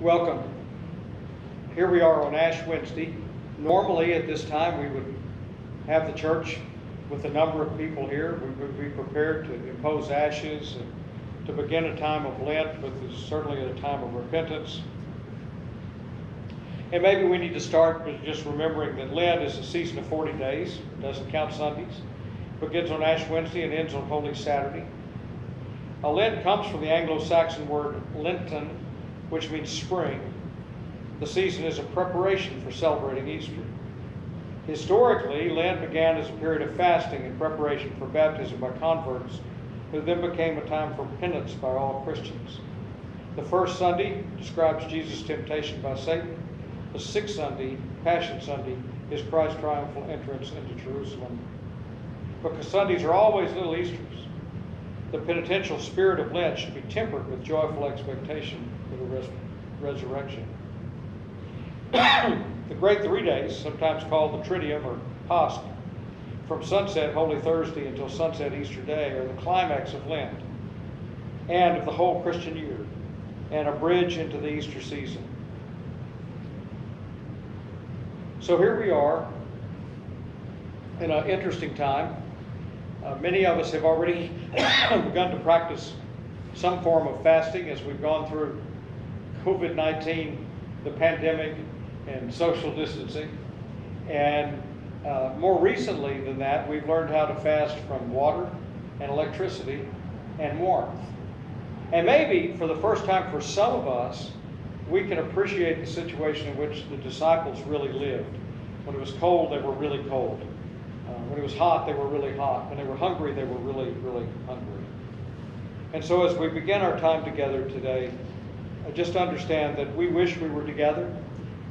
Welcome. Here we are on Ash Wednesday. Normally, at this time, we would have the church with a number of people here. We would be prepared to impose ashes and to begin a time of Lent, but it's certainly a time of repentance. And maybe we need to start with just remembering that Lent is a season of 40 days. It doesn't count Sundays. Begins on Ash Wednesday and ends on Holy Saturday. A Lent comes from the Anglo-Saxon word Lenten, which means spring. The season is a preparation for celebrating Easter. Historically, Lent began as a period of fasting in preparation for baptism by converts, who then became a time for penance by all Christians. The first Sunday describes Jesus' temptation by Satan. The sixth Sunday, Passion Sunday, is Christ's triumphal entrance into Jerusalem. Because Sundays are always little Easters, the penitential spirit of Lent should be tempered with joyful expectation res- resurrection. the great three days, sometimes called the Triduum or Pasch, from sunset Holy Thursday until sunset Easter Day, are the climax of Lent and of the whole Christian year, and a bridge into the Easter season. So here we are in an interesting time. Uh, many of us have already begun to practice some form of fasting as we've gone through COVID 19, the pandemic, and social distancing. And uh, more recently than that, we've learned how to fast from water and electricity and warmth. And maybe for the first time for some of us, we can appreciate the situation in which the disciples really lived. When it was cold, they were really cold. Uh, when it was hot, they were really hot. When they were hungry, they were really, really hungry. And so as we begin our time together today, just understand that we wish we were together.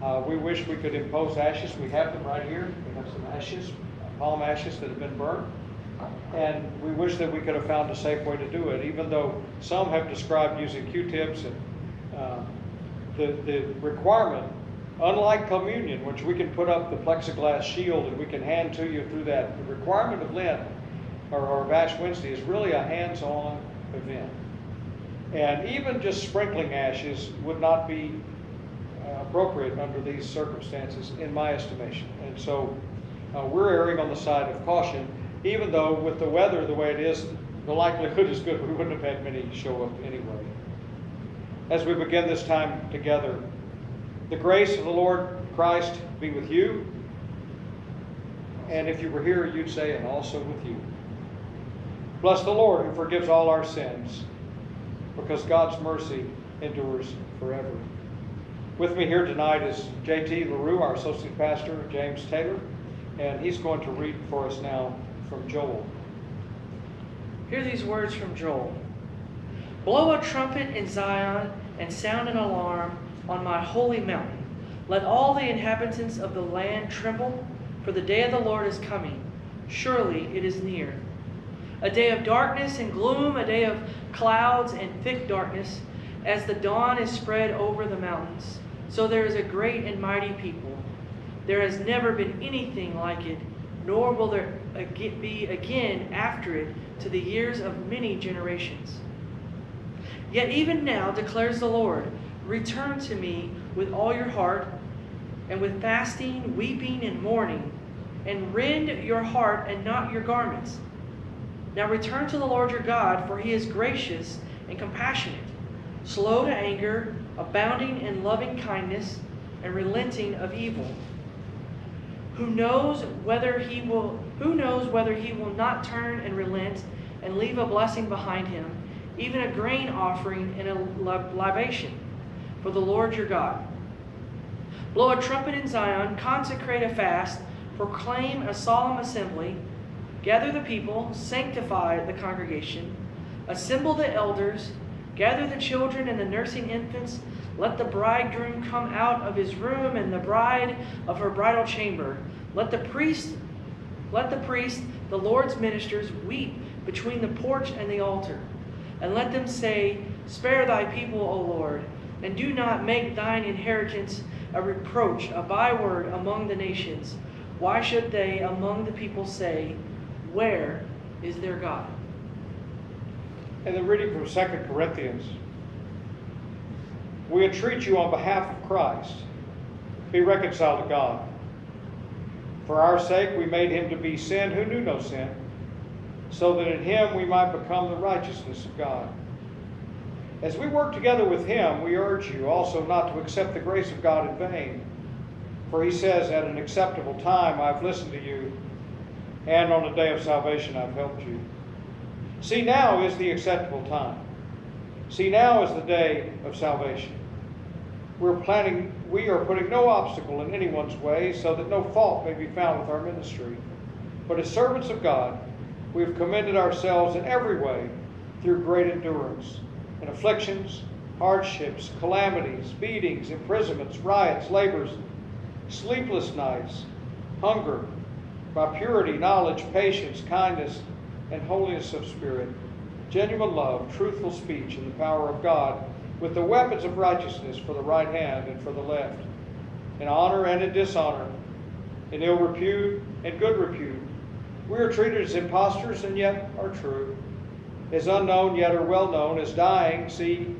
Uh, we wish we could impose ashes. We have them right here. We have some ashes, palm ashes that have been burned. And we wish that we could have found a safe way to do it, even though some have described using Q-tips and uh, the, the requirement, unlike communion, which we can put up the plexiglass shield and we can hand to you through that, the requirement of Lent or, or of Ash Wednesday is really a hands-on event. And even just sprinkling ashes would not be uh, appropriate under these circumstances, in my estimation. And so uh, we're erring on the side of caution, even though with the weather the way it is, the likelihood is good we wouldn't have had many show up anyway as we begin this time together. The grace of the Lord Christ be with you. And if you were here, you'd say, and also with you. Bless the Lord who forgives all our sins, because God's mercy endures forever. With me here tonight is J.T. LaRue, our associate pastor, James Taylor, and he's going to read for us now from Joel. Hear these words from Joel. Blow a trumpet in Zion and sound an alarm on my holy mountain. Let all the inhabitants of the land tremble, for the day of the Lord is coming. Surely it is near. A day of darkness and gloom, a day of clouds and thick darkness, as the dawn is spread over the mountains. So there is a great and mighty people. There has never been anything like it, nor will there be again after it to the years of many generations. Yet even now, declares the Lord, return to me with all your heart, and with fasting, weeping, and mourning, and rend your heart and not your garments. Now return to the Lord your God, for he is gracious and compassionate, slow to anger, abounding in loving kindness, and relenting of evil. Who knows whether he will who knows whether he will not turn and relent and leave a blessing behind him even a grain offering and a libation for the Lord your God. Blow a trumpet in Zion, consecrate a fast, proclaim a solemn assembly, gather the people, sanctify the congregation, assemble the elders, gather the children and the nursing infants. Let the bridegroom come out of his room and the bride of her bridal chamber. Let the priest, let the priest, the Lord's ministers, weep between the porch and the altar and let them say, Spare thy people, O Lord, and do not make thine inheritance a reproach, a byword among the nations. Why should they among the people say, Where is their God? And the reading from 2 Corinthians. We entreat you on behalf of Christ, be reconciled to God. For our sake, we made him to be sin who knew no sin, so that in him we might become the righteousness of God. As we work together with him, we urge you also not to accept the grace of God in vain. For he says, At an acceptable time I've listened to you, and on the day of salvation I've helped you. See, now is the acceptable time. See, now is the day of salvation. We're planning, we are putting no obstacle in anyone's way so that no fault may be found with our ministry. But as servants of God, we have commended ourselves in every way through great endurance in afflictions, hardships, calamities, beatings, imprisonments, riots, labors, sleepless nights, hunger, by purity, knowledge, patience, kindness, and holiness of spirit, genuine love, truthful speech, and the power of God, with the weapons of righteousness for the right hand and for the left, in honor and in dishonor, in ill repute and good repute. We are treated as impostors and yet are true, as unknown yet are well known, as dying, see,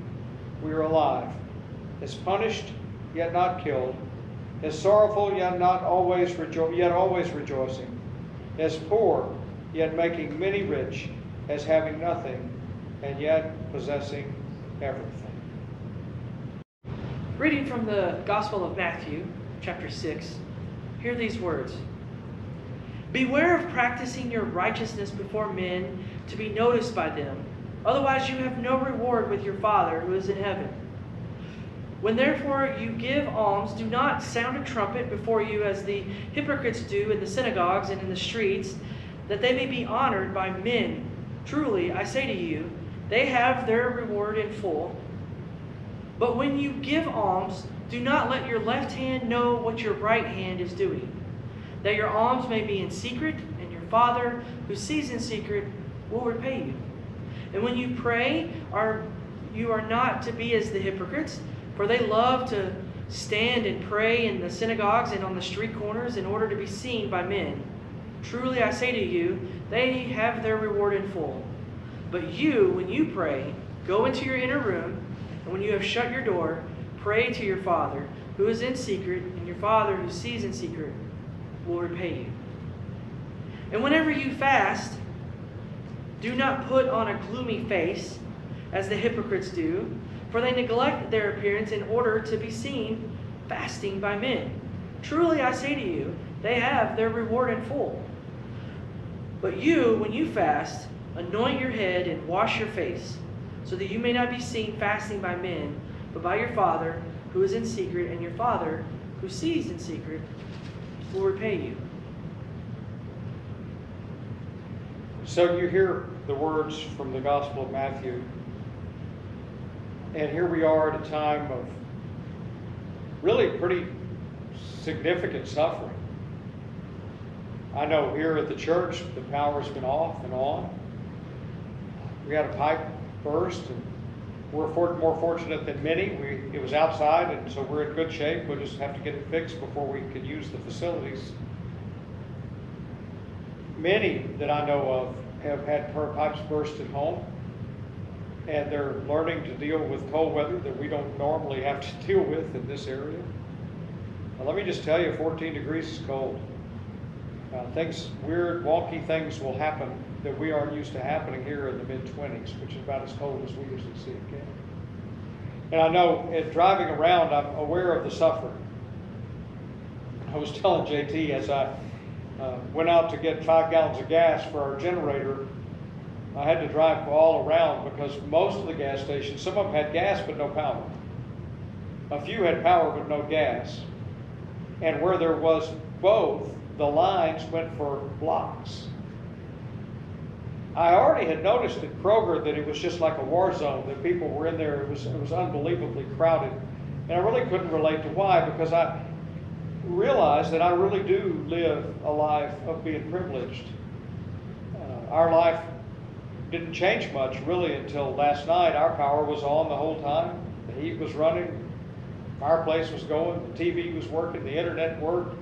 we are alive, as punished yet not killed, as sorrowful yet not always rejo- yet always rejoicing, as poor yet making many rich, as having nothing and yet possessing everything. Reading from the Gospel of Matthew, chapter 6, hear these words Beware of practicing your righteousness before men to be noticed by them. Otherwise, you have no reward with your Father who is in heaven. When therefore you give alms, do not sound a trumpet before you as the hypocrites do in the synagogues and in the streets, that they may be honored by men. Truly, I say to you, they have their reward in full. But when you give alms, do not let your left hand know what your right hand is doing, that your alms may be in secret, and your Father, who sees in secret, will repay you. And when you pray, are you are not to be as the hypocrites, for they love to stand and pray in the synagogues and on the street corners in order to be seen by men. Truly I say to you, they have their reward in full. But you, when you pray, go into your inner room, and when you have shut your door, pray to your Father, who is in secret, and your Father, who sees in secret, will repay you. And whenever you fast, do not put on a gloomy face, as the hypocrites do, for they neglect their appearance in order to be seen fasting by men. Truly I say to you, they have their reward in full. But you, when you fast, anoint your head and wash your face, so that you may not be seen fasting by men, but by your Father who is in secret, and your Father who sees in secret will repay you. So you hear the words from the Gospel of Matthew. And here we are at a time of really pretty significant suffering. I know here at the church, the power's been off and on. We had a pipe burst, and we're more fortunate than many. We, it was outside, and so we're in good shape. We'll just have to get it fixed before we can use the facilities. Many that I know of have had per pipes burst at home, and they're learning to deal with cold weather that we don't normally have to deal with in this area. Let me just tell you, 14 degrees is cold. Uh, things, weird, wonky things will happen that we aren't used to happening here in the mid 20s, which is about as cold as we usually see it. And I know in driving around, I'm aware of the suffering. I was telling JT as I uh, went out to get five gallons of gas for our generator, had to drive all around because most of the gas stations, some of them had gas but no power. A few had power but no gas. And where there was both, the lines went for blocks. I already had noticed at Kroger that it was just like a war zone, that people were in there, it was, it was unbelievably crowded. And I really couldn't relate to why because I realized that I really do live a life of being privileged. Uh, our life didn't change much really until last night. Our power was on the whole time, the heat was running, fireplace was going, the TV was working, the internet worked.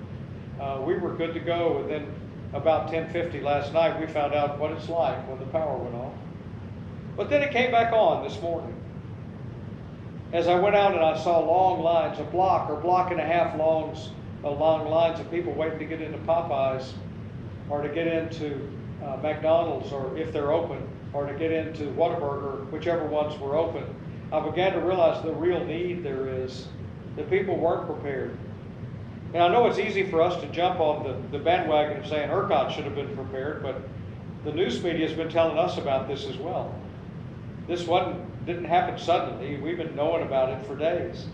Uh, we were good to go, and then about 10:50 last night, we found out what it's like when the power went off. But then it came back on this morning. as I went out and I saw long lines, a block or block and a half longs, uh, long lines of people waiting to get into Popeyes or to get into uh, McDonald's or if they're open, or to get into Whataburger, whichever ones were open, I began to realize the real need there is. The people weren't prepared. And I know it's easy for us to jump on the, the bandwagon of saying ERCOT should have been prepared, but the news media has been telling us about this as well. This wasn't, didn't happen suddenly. We've been knowing about it for days.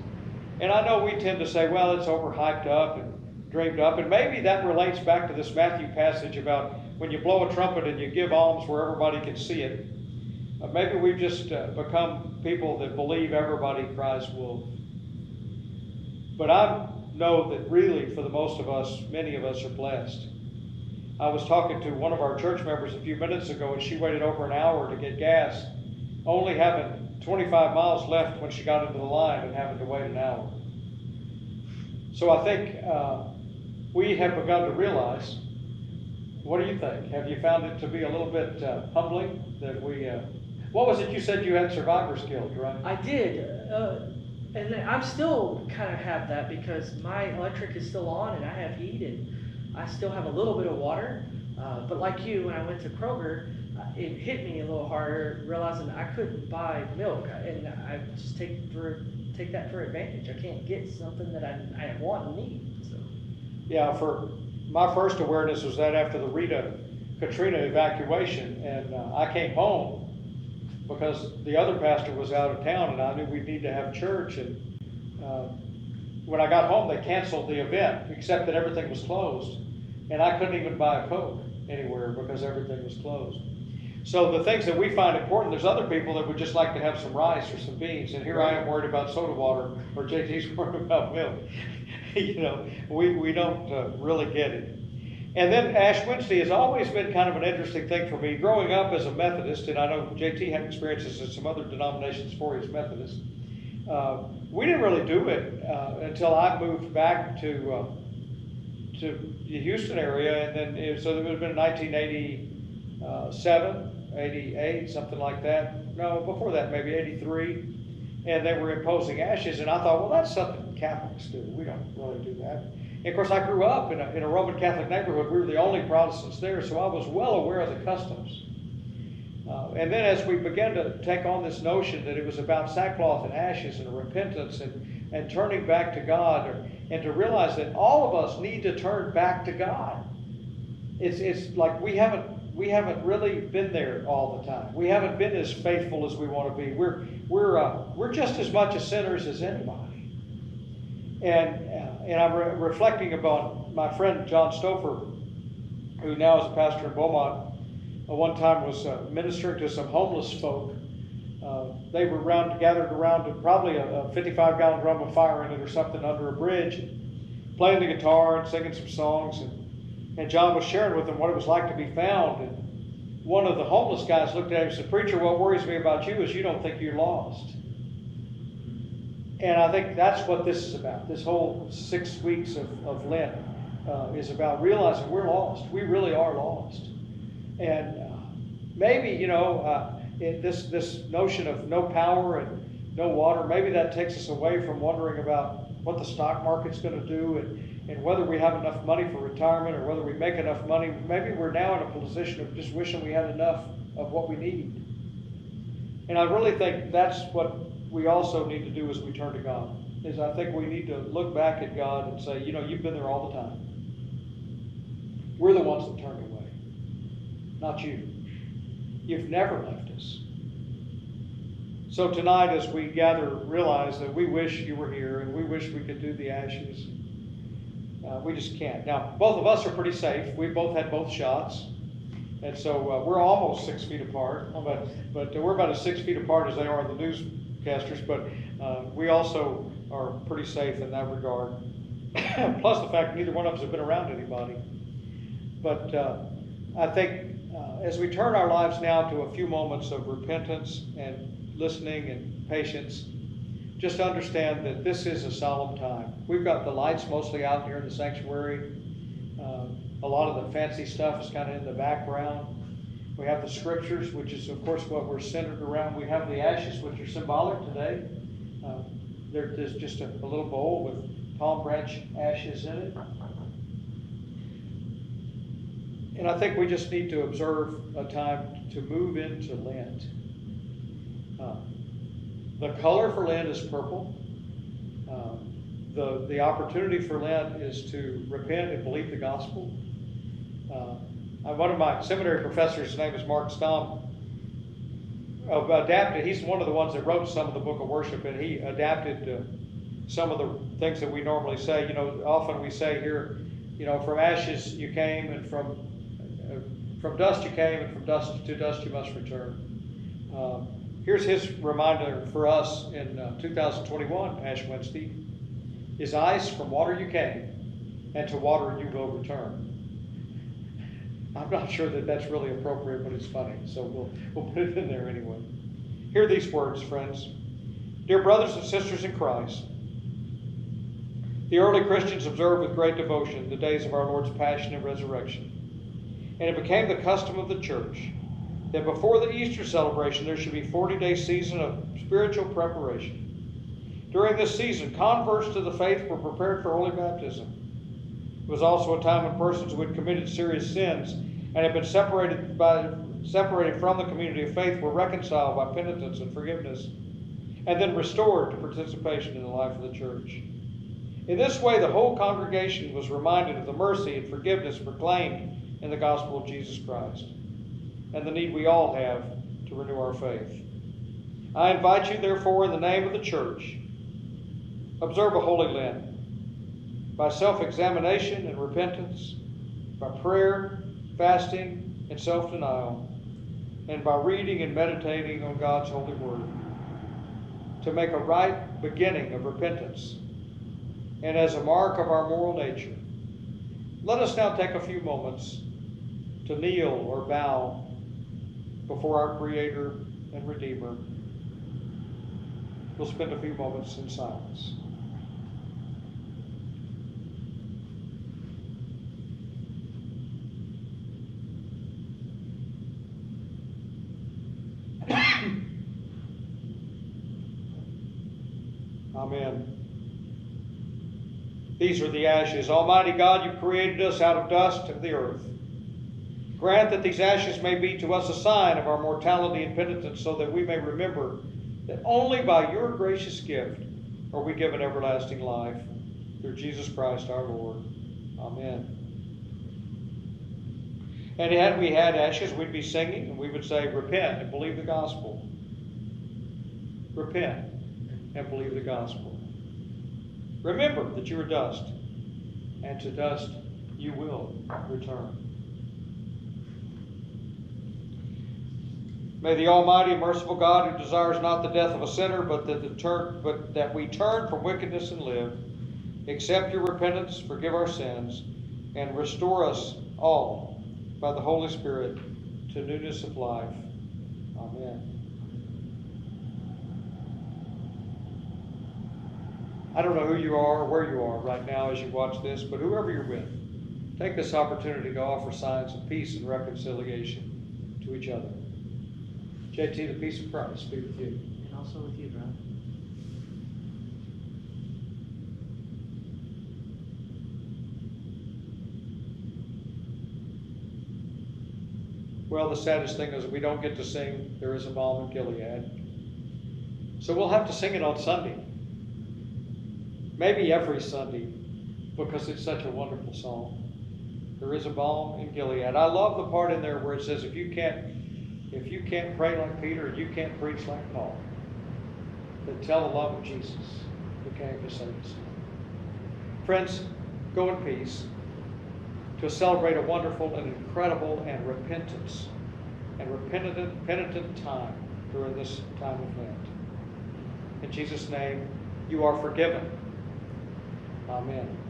And I know we tend to say, well, it's overhyped up and dreamed up. And maybe that relates back to this Matthew passage about when you blow a trumpet and you give alms where everybody can see it. Uh, maybe we've just uh, become people that believe everybody cries wolf. But I know that really, for the most of us, many of us are blessed. I was talking to one of our church members a few minutes ago, and she waited over an hour to get gas, only having 25 miles left when she got into the line and having to wait an hour. So I think uh, we have begun to realize. What do you think? Have you found it to be a little bit uh, humbling that we? Uh, what was it you said you had survivor's guilt, right? I did. Uh, and I'm still kind of have that because my electric is still on and I have heat and I still have a little bit of water. Uh, but like you, when I went to Kroger, uh, it hit me a little harder, realizing I couldn't buy milk, and I just take for take that for advantage. I can't get something that I, I want and need. So. Yeah, for my first awareness was that after the Rita Katrina evacuation, and uh, I came home because the other pastor was out of town, and I knew we'd need to have church. And uh, when I got home, they canceled the event, except that everything was closed, and I couldn't even buy a coke anywhere because everything was closed. So the things that we find important, there's other people that would just like to have some rice or some beans, and here I am worried about soda water, or JT's worried about milk. you know, we, we don't uh, really get it. And then Ash Wednesday has always been kind of an interesting thing for me. Growing up as a Methodist, and I know JT had experiences in some other denominations before he was Methodist, uh, we didn't really do it uh, until I moved back to uh, to the Houston area, and then it, so it would have been 1987, 88, something like that. No, before that, maybe 83. And they were imposing ashes, and I thought, well, that's something Catholics do. We don't really do that. And of course, I grew up in a, in a Roman Catholic neighborhood. We were the only Protestants there, so I was well aware of the customs. Uh, and then as we began to take on this notion that it was about sackcloth and ashes and repentance and, and turning back to God, or, and to realize that all of us need to turn back to God. It's, it's like we haven't, we haven't really been there all the time. We haven't been as faithful as we want to be. We're, we're, uh, we're just as much as sinners as anybody. And, and I'm re- reflecting about my friend John Stouffer, who now is a pastor in Beaumont, uh, one time was uh, ministering to some homeless folk. Uh, they were around, gathered around probably a, a 55 gallon drum of fire in it or something under a bridge, playing the guitar and singing some songs. And, and John was sharing with them what it was like to be found. And one of the homeless guys looked at him and said, Preacher, what worries me about you is you don't think you're lost. And I think that's what this is about. This whole six weeks of, of Lent uh, is about realizing we're lost. We really are lost. And uh, maybe, you know, uh, it, this, this notion of no power and no water, maybe that takes us away from wondering about what the stock market's going to do and, and whether we have enough money for retirement or whether we make enough money. Maybe we're now in a position of just wishing we had enough of what we need. And I really think that's what we also need to do as we turn to God. Is I think we need to look back at God and say, you know, you've been there all the time. We're the ones that turned away, not you. You've never left us. So tonight, as we gather, realize that we wish you were here and we wish we could do the ashes. Uh, we just can't. Now, both of us are pretty safe. We both had both shots. And so uh, we're almost six feet apart, but, but we're about as six feet apart as they are in the newscasters. But uh, we also are pretty safe in that regard. Plus the fact neither one of us have been around anybody. But uh, I think uh, as we turn our lives now to a few moments of repentance and listening and patience, just understand that this is a solemn time. We've got the lights mostly out here in the sanctuary. Uh, a lot of the fancy stuff is kind of in the background. We have the scriptures, which is, of course, what we're centered around. We have the ashes, which are symbolic today. Uh, there, there's just a, a little bowl with palm branch ashes in it. And I think we just need to observe a time to move into Lent. Uh, the color for Lent is purple. Um, the, the opportunity for Lent is to repent and believe the gospel. Uh, uh, one of my seminary professors, his name is Mark Stamm, uh, adapted, he's one of the ones that wrote some of the book of worship, and he adapted uh, some of the things that we normally say. You know, often we say here, you know, from ashes you came, and from uh, from dust you came, and from dust to dust you must return. Uh, here's his reminder for us in uh, 2021, Ash Wednesday: "Is ice from water you came, and to water you will return." I'm not sure that that's really appropriate, but it's funny, so we'll, we'll put it in there anyway. Hear these words, friends. Dear brothers and sisters in Christ, the early Christians observed with great devotion the days of our Lord's passion and resurrection. And it became the custom of the church that before the Easter celebration there should be 40 day season of spiritual preparation. During this season, converts to the faith were prepared for holy baptism. It was also a time when persons who had committed serious sins and had been separated by separated from the community of faith were reconciled by penitence and forgiveness, and then restored to participation in the life of the church. In this way, the whole congregation was reminded of the mercy and forgiveness proclaimed in the gospel of Jesus Christ, and the need we all have to renew our faith. I invite you, therefore, in the name of the church, observe a holy Lent by self examination and repentance, by prayer, fasting, and self denial, and by reading and meditating on God's holy word, to make a right beginning of repentance, and as a mark of our moral nature. Let us now take a few moments to kneel or bow before our Creator and Redeemer. We'll spend a few moments in silence. Amen. These are the ashes. Almighty God, you created us out of dust of the earth. Grant that these ashes may be to us a sign of our mortality and penitence, so that we may remember that only by your gracious gift are we given everlasting life. Through Jesus Christ our Lord. Amen. And had we had ashes, we'd be singing and we would say, Repent and believe the gospel. Repent and believe the gospel. Remember that you are dust, and to dust you will return. May the Almighty and merciful God, who desires not the death of a sinner, but that, the turn, but that we turn from wickedness and live, accept your repentance, forgive our sins, and restore us all by the Holy Spirit to newness of life. Amen. I don't know who you are or where you are right now as you watch this, but whoever you're with, take this opportunity to offer signs of peace and reconciliation to each other. JT, the peace of Christ be with you. And also with you, brother. Well, the saddest thing is we don't get to sing There is a Balm in Gilead. So we'll have to sing it on Sunday. Maybe every Sunday, because it's such a wonderful song. There is a balm in Gilead. I love the part in there where it says, if you can't, if you can't pray like Peter you can't preach like Paul, then tell the love of Jesus who came to save us. Friends, go in peace to celebrate a wonderful and incredible and repentance and repentant, penitent time during this time of Lent. In Jesus' name, you are forgiven. Amen.